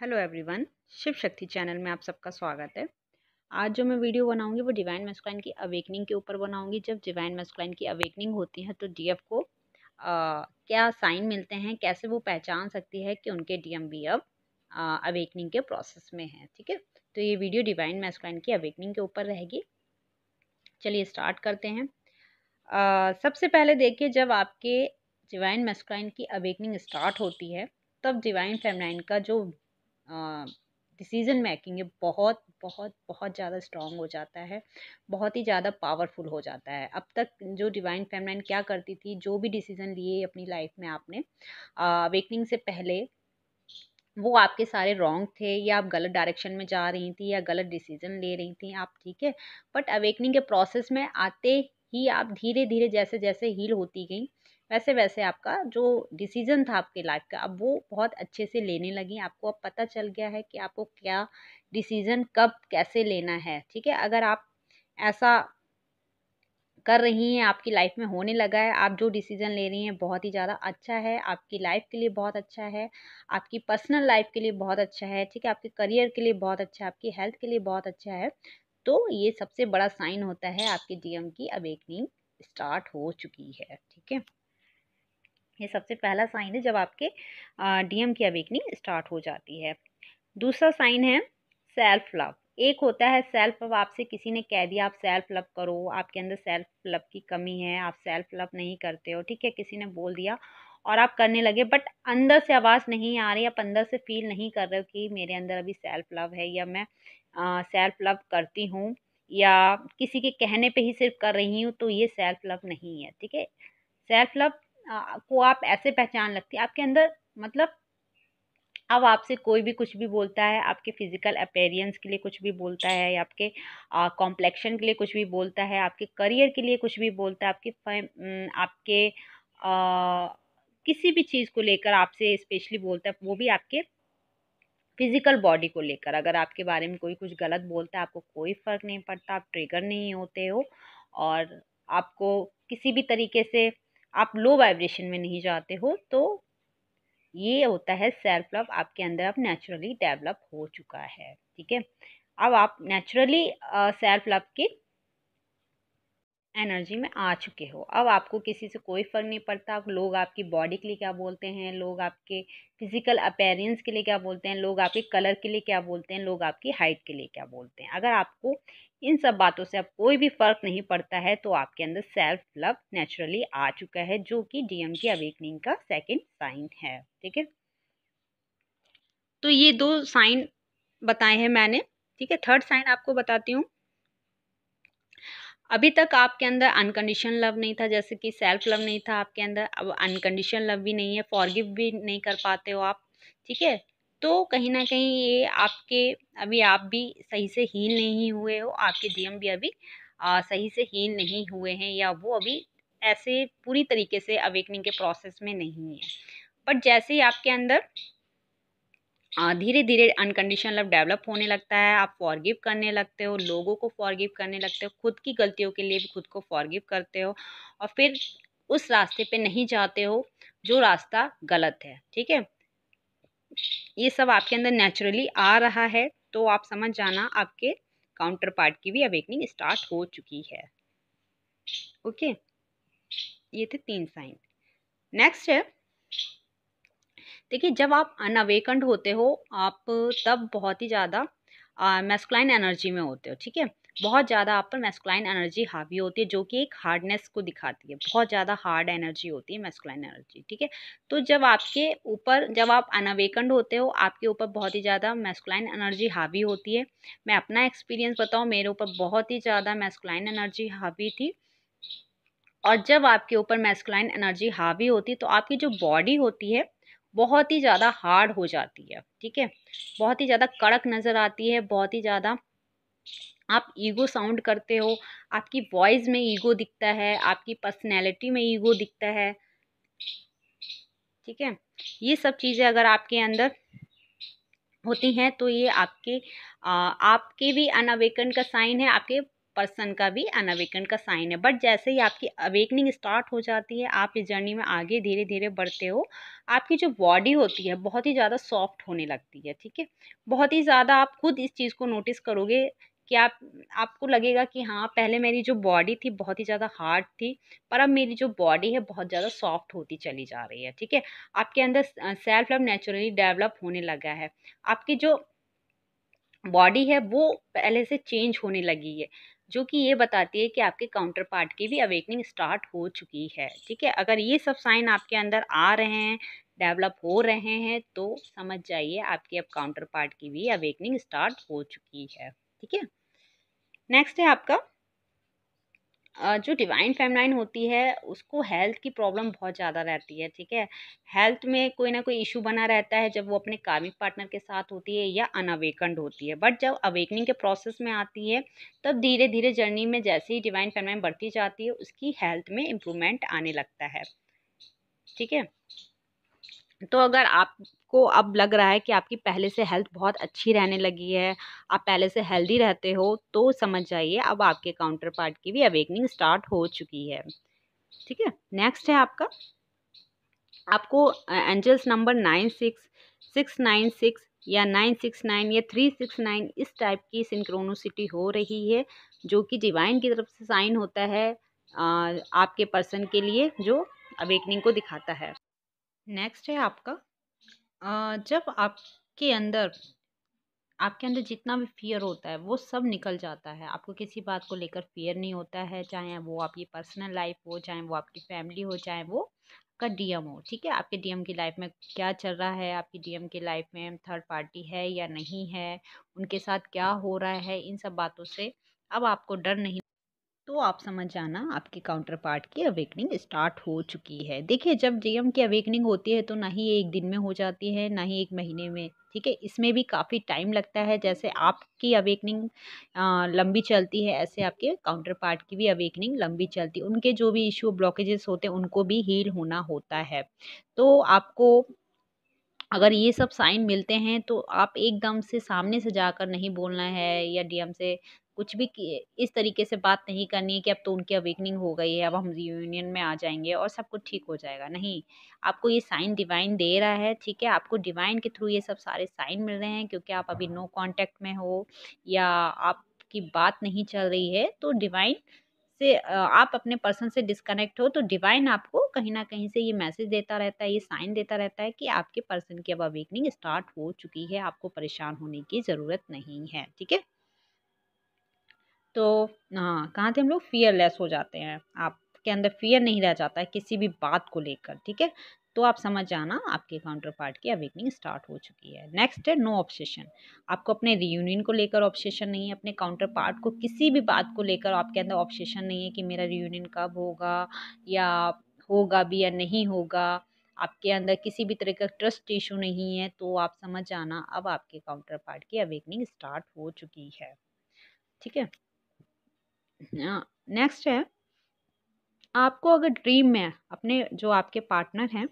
Hello everyone Shiv Shakti channel में आप सबका स्वागत है। आज जो मैं वीडियो बनाऊँगी वो डिवाइन मेस्कुलाइन की अवेकनिंग के ऊपर बनाऊँगी। जब डिवाइन मेस्कुलाइन की अवेकनिंग होती है तो डीएफ को आ, क्या साइन मिलते हैं कैसे वो पहचान सकती है कि उनके डीएम भी अब अवेकनिंग के प्रोसेस में है ठीक है? तो ये वीडियो डिवाइन मेस्कुलाइन की अवेकनिंग के ऊपर रहेगी। चलिए स्टार्ट करते हैं। आ, सबसे पहले देखिए जब आपके डिवाइन मेस्कुलाइन की अवेकनिंग स्टार्ट होती है तब डिवाइन फेमलाइन का जो डिसीज़न मेकिंग है बहुत बहुत बहुत ज़्यादा स्ट्रॉन्ग हो जाता है, बहुत ही ज़्यादा पावरफुल हो जाता है। अब तक जो डिवाइन फेमनाइन क्या करती थी, जो भी डिसीज़न लिए अपनी लाइफ में आपने अवेकनिंग से पहले, वो आपके सारे रॉन्ग थे या आप गलत डायरेक्शन में जा रही थी या गलत डिसीज़न ले रही थी आप, ठीक है? बट अवेकनिंग के प्रोसेस में आते ही आप धीरे धीरे जैसे जैसे हील होती गई वैसे वैसे आपका जो डिसीज़न था आपके लाइफ का, अब वो बहुत अच्छे से लेने लगी, आपको अब पता चल गया है कि आपको क्या डिसीज़न कब कैसे लेना है, ठीक है? अगर आप ऐसा कर रही हैं, आपकी लाइफ में होने लगा है, आप जो डिसीज़न ले रही हैं, बहुत ही ज़्यादा अच्छा है, आपकी लाइफ के लिए बहुत अच्छा है, आपकी पर्सनल लाइफ के लिए बहुत अच्छा है, ठीक है? आपके करियर के लिए बहुत अच्छा है, आपकी हेल्थ के लिए बहुत अच्छा है तो ये सबसे बड़ा साइन होता है आपके डीएम की अवेकनिंग स्टार्ट हो चुकी है, ठीक है? ये सबसे पहला साइन है जब आपके डीएम की अवेकनिंग स्टार्ट हो जाती है। दूसरा साइन है सेल्फ लव एक होता है सेल्फ लव आपसे किसी ने कह दिया, आप सेल्फ लव करो, आपके अंदर सेल्फ लव की कमी है, आप सेल्फ लव नहीं करते हो, ठीक है, किसी ने बोल दिया और आप करने लगे बट अंदर से आवाज़ नहीं आ रही, आप अंदर से फील नहीं कर रहे हो कि मेरे अंदर अभी सेल्फ लव है या मैं सेल्फ लव करती हूँ या किसी के कहने पे ही सिर्फ़ कर रही हूँ तो ये सेल्फ लव नहीं है, ठीक है? सेल्फ लव को आप ऐसे पहचान लगती है? आपके अंदर मतलब अब आपसे कोई भी कुछ भी बोलता है आपके फ़िज़िकल अपेरियंस के लिए कुछ भी बोलता है या आपके कॉम्प्लेक्शन के लिए कुछ भी बोलता है आपके करियर के लिए कुछ भी बोलता है आपके आपके आ, किसी भी चीज़ को लेकर आपसे स्पेशली बोलता है वो भी आपके फ़िज़िकल बॉडी को लेकर। अगर आपके बारे में कोई कुछ गलत बोलता है आपको कोई फ़र्क नहीं पड़ता आप ट्रिगर नहीं होते हो और आपको किसी भी तरीके से आप लो वाइब्रेशन में नहीं जाते हो तो ये होता है सेल्फ लव आपके अंदर अब नेचुरली डेवलप हो चुका है, ठीक है? अब आप नेचुरली सेल्फ लव की एनर्जी में आ चुके हो। अब आपको किसी से कोई फ़र्क नहीं पड़ता, लोग आपकी बॉडी के लिए क्या बोलते हैं, लोग आपके फ़िज़िकल अपेयरेंस के लिए क्या बोलते हैं, लोग आपके कलर के लिए क्या बोलते हैं, लोग आपकी हाइट के लिए क्या बोलते हैं। अगर आपको इन सब बातों से अब कोई भी फ़र्क नहीं पड़ता है तो आपके अंदर सेल्फ लव नेचुरली आ चुका है, जो कि डीएम की अवेकनिंग का सेकेंड साइन है, ठीक है? तो ये दो साइन बताए हैं मैंने, ठीक है? थर्ड साइन आपको बताती हूँ। अभी तक आपके अंदर अनकंडीशन लव नहीं था, जैसे कि सेल्फ लव नहीं था आपके अंदर, अब अनकंडीशन लव भी नहीं है फॉरगिव भी नहीं कर पाते हो आप, ठीक है? तो कहीं ना कहीं ये आपके अभी आप भी सही से हील नहीं हुए हो आपके डीएम भी अभी आ, सही से हील नहीं हुए हैं या वो अभी ऐसे पूरी तरीके से अवेकनिंग के प्रोसेस में नहीं है। बट जैसे ही आपके अंदर धीरे धीरे अनकंडीशनल लव डेवलप होने लगता है आप फॉरगिव करने लगते हो लोगों को फॉरगिव करने लगते हो खुद की गलतियों के लिए भी खुद को फॉरगिव करते हो और फिर उस रास्ते पे नहीं जाते हो जो रास्ता गलत है ठीक है? ये सब आपके अंदर नेचुरली आ रहा है तो आप समझ जाना आपके काउंटर पार्ट की भी अवेकनिंग स्टार्ट हो चुकी है। ओके? ये थे तीन साइन नेक्स्ट है, देखिए जब आप अनअवेकंड होते हो, आप तब बहुत ही ज़्यादा मैस्कुलाइन एनर्जी में होते हो, ठीक है? बहुत ज़्यादा आप पर मैस्कुलाइन एनर्जी हावी होती है, जो कि एक हार्डनेस को दिखाती है। बहुत ज़्यादा हार्ड एनर्जी होती है मैस्कुलाइन एनर्जी ठीक है? तो जब आपके ऊपर, जब आप अनअवेकंड होते हो, आपके ऊपर बहुत ही ज़्यादा मैस्कुलाइन एनर्जी हावी होती है। मैं अपना एक्सपीरियंस बताऊँ, मेरे ऊपर बहुत ही ज़्यादा मैस्कुलाइन एनर्जी हावी थी। और जब आपके ऊपर मैस्कुलाइन एनर्जी हावी होती है तो आपकी जो बॉडी होती है, बहुत ही ज़्यादा हार्ड हो जाती है, ठीक है? बहुत ही ज़्यादा कड़क नज़र आती है, बहुत ही ज़्यादा आप ईगो साउंड करते हो आपकी वॉइस में ईगो दिखता है आपकी पर्सनैलिटी में ईगो दिखता है ठीक है? ये सब चीज़ें अगर आपके अंदर होती हैं तो ये आपके आ, आपके भी अनअवेकन का साइन है आपके पर्सन का भी अनअवेकन का साइन है। बट जैसे ही आपकी अवेकनिंग स्टार्ट हो जाती है आप इस जर्नी में आगे धीरे धीरे बढ़ते हो आपकी जो बॉडी होती है बहुत ही ज़्यादा सॉफ्ट होने लगती है ठीक है? बहुत ही ज़्यादा आप खुद इस चीज़ को नोटिस करोगे कि आप, आपको लगेगा कि हाँ पहले मेरी जो बॉडी थी बहुत ही ज़्यादा हार्ड थी, पर अब मेरी जो बॉडी है बहुत ज़्यादा सॉफ्ट होती चली जा रही है, ठीक है? आपके अंदर सेल्फ लव नेचुरली डेवलप होने लगा है। आपकी जो बॉडी है वो पहले से चेंज होने लगी है, जो कि ये बताती है कि आपके काउंटर पार्ट की भी अवेकनिंग स्टार्ट हो चुकी है, ठीक है? अगर ये सब साइन आपके अंदर आ रहे हैं डेवलप हो रहे हैं तो समझ जाइए आपके अब काउंटर पार्ट की भी अवेकनिंग स्टार्ट हो चुकी है, ठीक है? नेक्स्ट है आपका जो डिवाइन फेमनाइन होती है, उसको हेल्थ की प्रॉब्लम बहुत ज़्यादा रहती है, ठीक है? हेल्थ में कोई ना कोई इशू बना रहता है जब वो अपने कार्मिक पार्टनर के साथ होती है या अनअवेकंड होती है। बट जब अवेकनिंग के प्रोसेस में आती है, तब धीरे धीरे जर्नी में जैसे ही डिवाइन फेमनाइन बढ़ती जाती है, उसकी हेल्थ में इम्प्रूवमेंट आने लगता है, ठीक है? तो अगर आपको अब लग रहा है कि आपकी पहले से हेल्थ बहुत अच्छी रहने लगी है, आप पहले से हेल्दी रहते हो तो समझ जाइए अब आपके काउंटर पार्ट की भी अवेकनिंग स्टार्ट हो चुकी है। ठीक है? नेक्स्ट है आपका। आपको angels number nine six six nine six या नाइन सिक्स नाइन या थ्री सिक्स नाइन इस टाइप की सिंक्रोनोसिटी हो रही है, जो कि डिवाइन की तरफ़ से साइन होता है आपके पर्सन के लिए, जो अवेकनिंग को दिखाता है। नेक्स्ट है आपका। जब आपके अंदर आपके अंदर जितना भी फियर होता है, वो सब निकल जाता है। आपको किसी बात को लेकर फियर नहीं होता है, चाहे वो आपकी पर्सनल लाइफ हो, चाहे वो आपकी फैमिली हो, चाहे वो का डीएम हो, ठीक है? आपके डीएम की लाइफ में क्या चल रहा है? आपकी डीएम की लाइफ में थर्ड पार्टी है या नहीं है? उनके साथ क्या हो रहा है? इन सब बातों से अब आपको डर नहीं तो आप समझ जाना आपके काउंटर पार्ट की अवेकनिंग स्टार्ट हो चुकी है। देखिए, जब डीएम की अवेकनिंग होती है तो ना ही एक दिन में हो जाती है, ना ही एक महीने में, ठीक है? इसमें भी काफ़ी टाइम लगता है। जैसे आपकी अवेकनिंग लंबी चलती है, ऐसे आपके काउंटर पार्ट की भी अवेकनिंग लंबी चलती है। उनके जो भी इशू ब्लॉकेजेस होते हैं, उनको भी हील होना होता है। तो आपको अगर ये सब साइन मिलते हैं तो आप एकदम से सामने से जाकर नहीं बोलना है या डीएम से कुछ भी इस तरीके से बात नहीं करनी है कि अब तो उनकी अवेकनिंग हो गई है, अब हम रियूनियन में आ जाएँगे और सब कुछ ठीक हो जाएगा। नहीं, आपको ये साइन डिवाइन दे रहा है, ठीक है? आपको डिवाइन के थ्रू ये सब सारे साइन मिल रहे हैं, क्योंकि आप अभी नो कांटेक्ट में हो या आपकी बात नहीं चल रही है तो डिवाइन से आप अपने पर्सन से डिस्कनेक्ट हो तो डिवाइन आपको कहीं ना कहीं से ये मैसेज देता रहता है, ये साइन देता रहता है कि आपके पर्सन की अब अवेकनिंग स्टार्ट हो चुकी है, आपको परेशान होने की ज़रूरत नहीं है, ठीक है? तो हाँ कहाँ थे हम लोग फियरलेस हो जाते हैं। आपके अंदर फियर नहीं रह जाता है किसी भी बात को लेकर, ठीक है? तो आप समझ जाना आपके काउंटर पार्ट की अवेकनिंग स्टार्ट हो चुकी है। नेक्स्ट है नो ऑब्सेशन आपको अपने रियूनियन को लेकर ऑब्सेशन नहीं है, अपने काउंटर पार्ट को किसी भी बात को लेकर आपके अंदर ऑब्सेशन नहीं है कि मेरा रियूनियन कब होगा या होगा भी या नहीं होगा। आपके अंदर किसी भी तरह का ट्रस्ट इशू नहीं है तो आप समझ जाना अब आपके काउंटर पार्ट की अवेकनिंग स्टार्ट हो चुकी है। ठीक है? नेक्स्ट है, आपको अगर ड्रीम में अपने जो आपके पार्टनर हैं,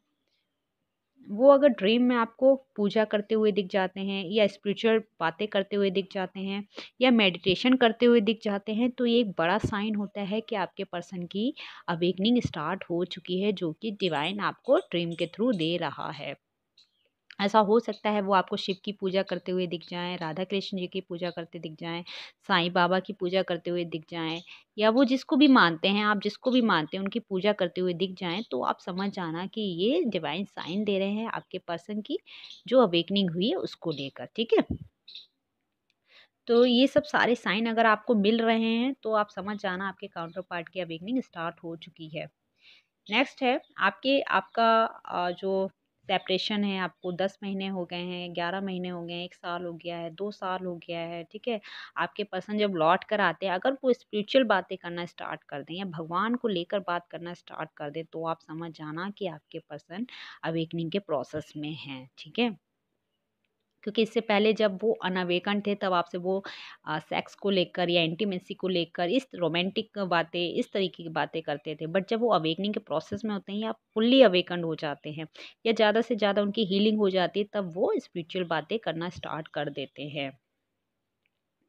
वो अगर ड्रीम में आपको पूजा करते हुए दिख जाते हैं या स्पिरिचुअल बातें करते हुए दिख जाते हैं या मेडिटेशन करते हुए दिख जाते हैं तो ये एक बड़ा साइन होता है कि आपके पर्सन की अवेकनिंग स्टार्ट हो चुकी है, जो कि डिवाइन आपको ड्रीम के थ्रू दे रहा है। ऐसा हो सकता है वो आपको शिव की पूजा करते हुए दिख जाएँ, राधा कृष्ण जी की पूजा करते दिख जाएँ, साईं बाबा की पूजा करते हुए दिख जाएँ या वो जिसको भी मानते हैं, आप जिसको भी मानते हैं, उनकी पूजा करते हुए दिख जाएँ तो आप समझ जाना कि ये डिवाइन साइन दे रहे हैं आपके पर्सन की जो अवेकनिंग हुई है उसको लेकर, ठीक है? तो ये सब सारे साइन अगर आपको मिल रहे हैं तो आप समझ जाना आपके काउंटर पार्ट की अवेकनिंग स्टार्ट हो चुकी है। नेक्स्ट है, आपके, आपका जो सेपरेशन है, आपको दस महीने हो गए हैं, ग्यारह महीने हो गए हैं, एक साल हो गया है, दो साल हो गया है, ठीक है? आपके पर्सन जब लौट कर आते हैं, अगर वो स्पिरिचुअल बातें करना स्टार्ट कर दें या भगवान को लेकर बात करना स्टार्ट कर दें तो आप समझ जाना कि आपके पर्सन अवेकनिंग के प्रोसेस में हैं, ठीक है? क्योंकि इससे पहले जब वो अनअवेकन थे तब आपसे वो आ, सेक्स को लेकर या इंटीमेसी को लेकर इस रोमांटिक बातें इस तरीके की बातें करते थे। बट जब वो अवेकनिंग के प्रोसेस में होते हैं या फुल्ली अवेकन हो जाते हैं या ज़्यादा से ज़्यादा उनकी हीलिंग हो जाती है तब वो स्पिरिचुअल बातें करना स्टार्ट कर देते हैं।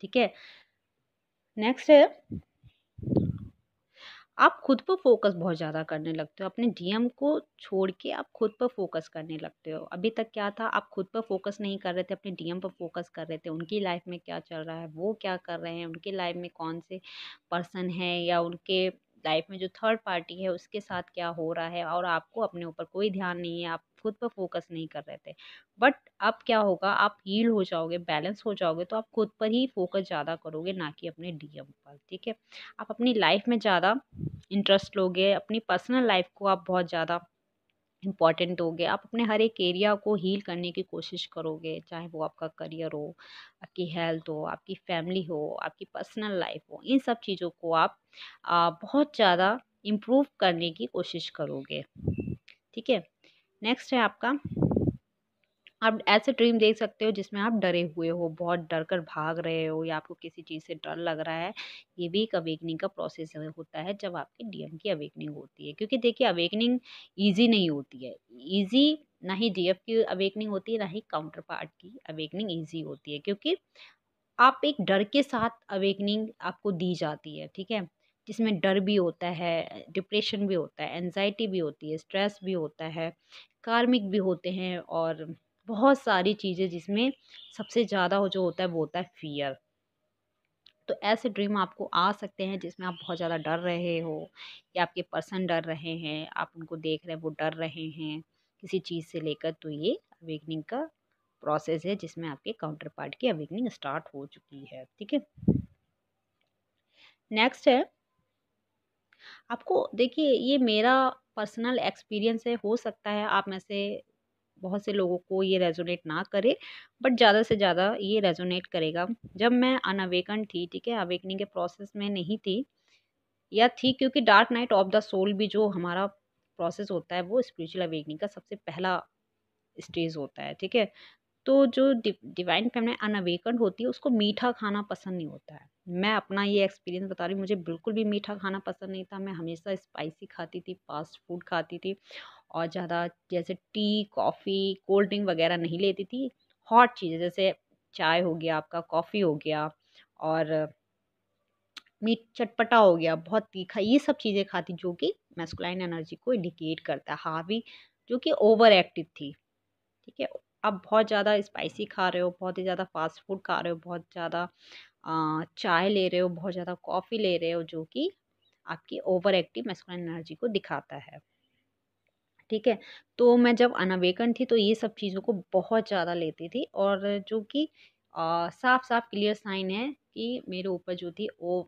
ठीक है? नेक्स्ट है आप खुद पर फोकस बहुत ज़्यादा करने लगते हो, अपने डीएम को छोड़ के आप खुद पर फोकस करने लगते हो। अभी तक क्या था, आप खुद पर फोकस नहीं कर रहे थे, अपने डीएम पर फोकस कर रहे थे, उनकी लाइफ में क्या चल रहा है, वो क्या कर रहे हैं, उनकी लाइफ में कौन से पर्सन है या उनके लाइफ में जो थर्ड पार्टी है, उसके साथ क्या हो रहा है और आपको अपने ऊपर कोई ध्यान नहीं है, आप खुद पर फोकस नहीं कर रहे थे। बट अब क्या होगा आप हील हो जाओगे बैलेंस हो जाओगे तो आप खुद पर ही फोकस ज़्यादा करोगे ना कि अपने डीएम पर ठीक है? आप अपनी लाइफ में ज़्यादा इंटरेस्ट लोगे अपनी पर्सनल लाइफ को आप बहुत ज़्यादा इंपॉर्टेंट होगे आप अपने हर एक एरिया को हील करने की कोशिश करोगे चाहे वो आपका करियर हो आपकी हेल्थ हो आपकी फैमिली हो आपकी पर्सनल लाइफ हो इन सब चीज़ों को आप आ, बहुत ज़्यादा इम्प्रूव करने की कोशिश करोगे ठीक है? नेक्स्ट है आपका। आप ऐसे ड्रीम देख सकते हो जिसमें आप डरे हुए हो, बहुत डर कर भाग रहे हो या आपको किसी चीज़ से डर लग रहा है। ये भी एक अवेकनिंग का प्रोसेस होता है जब आपकी डीएम की अवेकनिंग होती है। क्योंकि देखिए अवेकनिंग ईजी नहीं होती है। ईजी ना ही डीएफ की अवेकनिंग होती है, ना ही काउंटर पार्ट की अवेकनिंग ईजी होती है। क्योंकि आप एक डर के साथ अवेकनिंग आपको दी जाती है, ठीक है? जिसमें डर भी होता है डिप्रेशन भी होता है एनजाइटी भी होती है स्ट्रेस भी होता है। कार्मिक भी होते हैं और बहुत सारी चीज़ें जिसमें सबसे ज़्यादा हो जो होता है वो होता है फियर तो ऐसे ड्रीम आपको आ सकते हैं जिसमें आप बहुत ज़्यादा डर रहे हो या आपके पर्सन डर रहे हैं, आप उनको देख रहे हैं, वो डर रहे हैं किसी चीज़ से लेकर तो ये अवेकनिंग का प्रोसेस है जिसमें आपके काउंटर पार्ट की अवेकनिंग स्टार्ट हो चुकी है, ठीक है? नेक्स्ट है आपको देखिए, ये मेरा पर्सनल एक्सपीरियंस है, हो सकता है आप में से बहुत से लोगों को ये रेजोनेट ना करे, बट ज़्यादा से ज़्यादा ये रेजोनेट करेगा। जब मैं अनअवेकन थी, ठीक है, अवेकनिंग के प्रोसेस में नहीं थी, या थी क्योंकि dark night of the soul भी जो हमारा प्रोसेस होता है, वो स्पिरिचुअल अवेकनिंग का सबसे पहला स्टेज होता है, ठीक है। तो जो डिवाइन फैमिली अनअवेकन होती है, उसको मीठा खाना पसंद नहीं होता है। मैं अपना ये एक्सपीरियंस बता रही हूँ, मुझे बिल्कुल भी मीठा खाना पसंद नहीं था, मैं हमेशा स्पाइसी खाती थी, फास्ट फ़ूड खाती थी और ज़्यादा जैसे टी, कॉफ़ी, कोल्ड ड्रिंक वगैरह नहीं लेती थी, हॉट चीज़ें जैसे चाय हो गया, आपका कॉफ़ी हो गया और मीट, चटपटा हो गया, बहुत तीखा, ये सब चीज़ें खाती जो कि मैस्कुलाइन एनर्जी को इंडिकेट करता है, हावी, जो कि ओवर एक्टिव थी, ठीक है? आप बहुत ज़्यादा स्पाइसी खा रहे हो, बहुत ही ज़्यादा फास्ट फ़ूड खा रहे हो, बहुत ज़्यादा चाय ले रहे हो, बहुत ज़्यादा कॉफ़ी ले रहे हो, जो कि आपकी ओवर एक्टिव मैस्कुलाइन एनर्जी को दिखाता है। ठीक है? तो मैं जब अनअवेकन थी तो ये सब चीज़ों को बहुत ज़्यादा लेती थी और जो कि साफ़ साफ़ क्लियर साइन है कि मेरे ऊपर जो थी वो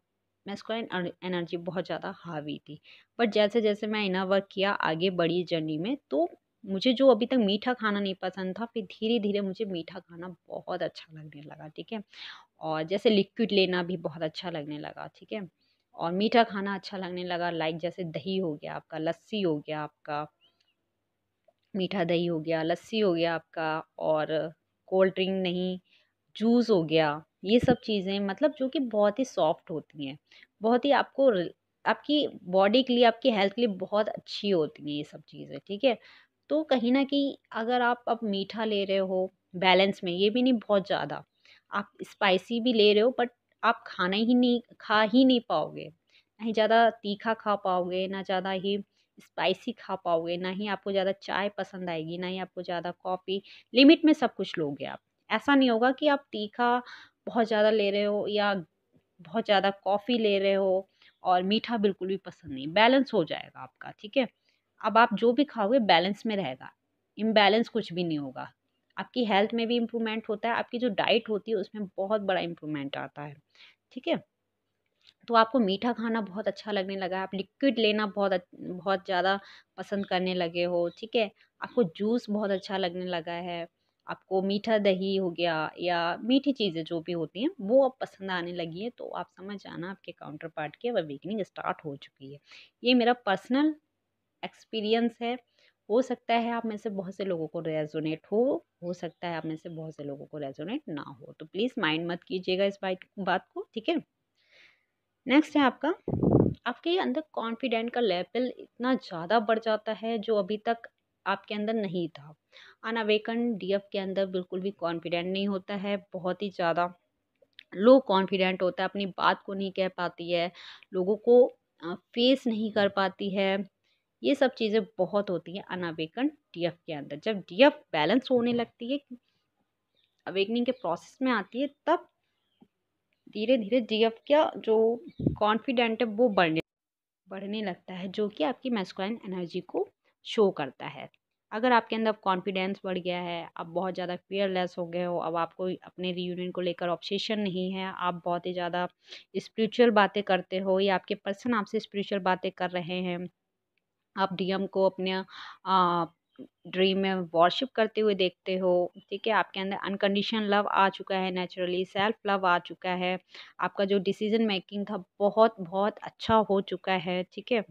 मैस्कुलाइन एनर्जी बहुत ज़्यादा हावी थी। बट जैसे जैसे मैं इनर वर्क किया आगे बढ़ी जर्नी में तो मुझे जो अभी तक मीठा खाना नहीं पसंद था, फिर धीरे धीरे मुझे मीठा खाना बहुत अच्छा लगने लगा, ठीक है? और जैसे लिक्विड लेना भी बहुत अच्छा लगने लगा, ठीक है? और मीठा खाना अच्छा लगने लगा लाइक जैसे दही हो गया आपका, लस्सी हो गया आपका, मीठा दही हो गया, लस्सी हो गया आपका, और कोल्ड ड्रिंक नहीं जूस हो गया, ये सब चीज़ें मतलब जो कि बहुत ही सॉफ्ट होती हैं, बहुत ही आपको आपकी बॉडी के लिए, आपकी हेल्थ के लिए बहुत अच्छी होती हैं ये सब चीज़ें, ठीक है? तो कहीं ना कहीं अगर आप अब मीठा ले रहे हो बैलेंस में, ये भी नहीं बहुत ज़्यादा। आप स्पाइसी भी ले रहे हो, बट आप खाना ही नहीं, खा ही नहीं पाओगे। ना ही ज़्यादा तीखा खा पाओगे, ना ज़्यादा ही स्पाइसी खा पाओगे, ना ही आपको ज़्यादा चाय पसंद आएगी, ना ही आपको ज़्यादा कॉफ़ी। लिमिट में सब कुछ लोगे आप। ऐसा नहीं होगा कि आप तीखा बहुत ज़्यादा ले रहे हो या बहुत ज़्यादा कॉफ़ी ले रहे हो और मीठा बिल्कुल भी पसंद नहीं। बैलेंस हो जाएगा आपका, ठीक है? अब आप जो भी खाओगे बैलेंस में रहेगा। इम्बैलेंस कुछ भी नहीं होगा। आपकी हेल्थ में भी इम्प्रूवमेंट होता है, आपकी जो डाइट होती है, उसमें बहुत बड़ा इम्प्रूवमेंट आता है। ठीक है? तो आपको मीठा खाना बहुत अच्छा लगने लगा है आप लिक्विड लेना बहुत बहुत ज़्यादा पसंद करने लगे हो। ठीक है? आपको जूस बहुत अच्छा लगने लगा है। आपको मीठा दही हो गया या मीठी चीज़ें जो भी होती हैं, वो अब पसंद आने लगी है तो आप समझ जाना आपके काउंटर पार्ट की अब वीकनिंग स्टार्ट हो चुकी है। ये मेरा पर्सनल एक्सपीरियंस है, हो सकता है आप में से बहुत से लोगों को रेजोनेट हो हो सकता है आप में से बहुत से लोगों को रेजोनेट ना हो। तो प्लीज़ माइंड मत कीजिएगा इस बात बात को, ठीक है? नेक्स्ट है आपका, आपके अंदर कॉन्फिडेंट का लेवल इतना ज़्यादा बढ़ जाता है जो अभी तक आपके अंदर नहीं था। अनअवेकन डीएफ के अंदर बिल्कुल भी कॉन्फिडेंट नहीं होता है, बहुत ही ज़्यादा लो कॉन्फिडेंट होता है, अपनी बात को नहीं कह पाती है, लोगों को फेस नहीं कर पाती है ये सब चीज़ें बहुत होती हैं अनावेकन डीएफ के अंदर। जब डीएफ बैलेंस होने लगती है अवेकनिंग के प्रोसेस में आती है, तब धीरे धीरे डीएफ का जो कॉन्फिडेंट है, वो बढ़ने बढ़ने लगता है, जो कि आपकी मैस्कुलाइन एनर्जी को शो करता है। अगर आपके अंदर कॉन्फिडेंस बढ़ गया है, आप बहुत ज़्यादा फेयरलेस हो गए हो, अब आपको अपने रीयूनियन को लेकर ऑब्सेशन नहीं है, आप बहुत ही ज़्यादा स्पिरिचुअल बातें करते हो या आपके पर्सन आपसे स्पिरिचुअल बातें कर रहे हैं आप डीएम को अपने ड्रीम में वॉरशिप करते हुए देखते हो, ठीक है? आपके अंदर अनकंडीशन लव आ चुका है नेचुरली सेल्फ लव आ चुका है। आपका जो डिसीज़न मेकिंग था बहुत बहुत अच्छा हो चुका है, ठीक है?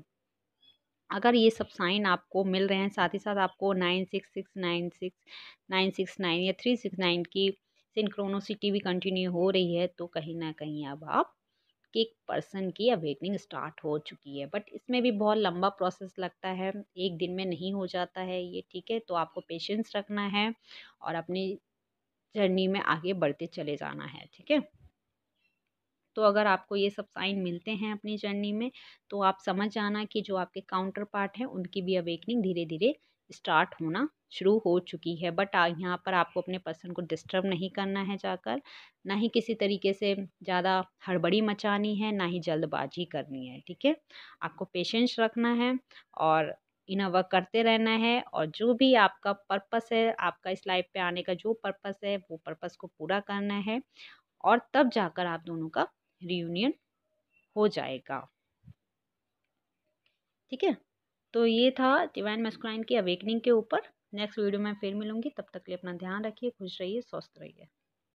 अगर ये सब साइन आपको मिल रहे हैं, साथ ही साथ आपको nine six six nine six nine six nine या थ्री सिक्स नाइन की सिंक्रोनोसिटी भी कंटिन्यू हो रही है तो कहीं ना कहीं अब आप एक पर्सन की अवेकनिंग स्टार्ट हो चुकी है, बट इसमें भी बहुत लंबा प्रोसेस लगता है, एक दिन में नहीं हो जाता है ये, ठीक है? तो आपको पेशेंस रखना है और अपनी जर्नी में आगे बढ़ते चले जाना है, ठीक है? तो अगर आपको ये सब साइन मिलते हैं अपनी जर्नी में तो आप समझ जाना कि जो आपके काउंटर पार्ट हैं, उनकी भी अवेकनिंग धीरे धीरे स्टार्ट होना शुरू हो चुकी है, बट यहाँ पर आपको अपने पर्सन को डिस्टर्ब नहीं करना है जाकर, ना ही किसी तरीके से ज़्यादा हड़बड़ी मचानी है, ना ही जल्दबाजी करनी है, ठीक है? आपको पेशेंस रखना है और इन वर्क करते रहना है और जो भी आपका पर्पस है, आपका इस लाइफ पे आने का जो पर्पस है, वो पर्पस को पूरा करना है और तब जाकर आप दोनों का रियूनियन हो जाएगा। ठीक है? तो ये था डिवाइन मेस्कुलाइन की अवेकनिंग के ऊपर। नेक्स्ट वीडियो में फिर मिलूँगी। तब तक के लिए अपना ध्यान रखिए, खुश रहिए, स्वस्थ रहिए।